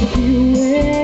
You will.